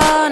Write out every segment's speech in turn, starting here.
gone.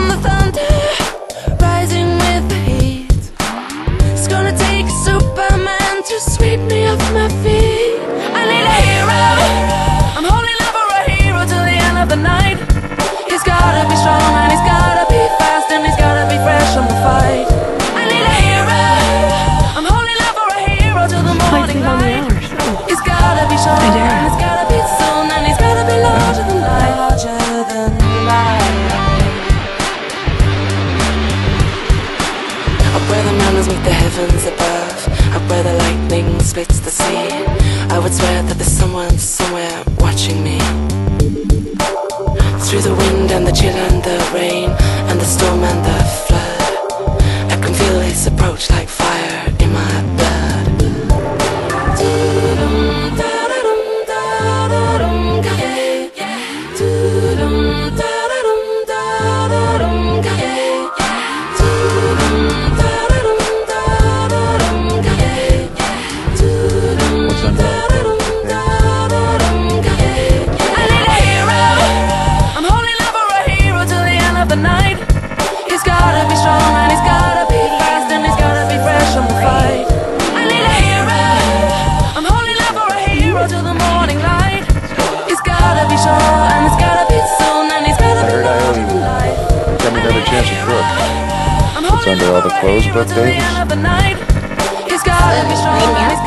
the heavens above. Up where the lightning splits the sea. I would swear that there's someone somewhere watching me. Through the wind and the chill and the rain And the storm and the flood I can feel his approach like fire gotta be strong and he's gotta be fast and he's gotta be fresh on the fight. I need a hero. I'm holding out for a hero till the morning light. He's gotta be sure and he's gotta be soon and he's gotta be heard I owe larger you. Got me another chance at Brooke. I'm What's holding under all the clothes, but Brooke till Davis? end of the night. He's gotta be strong and he's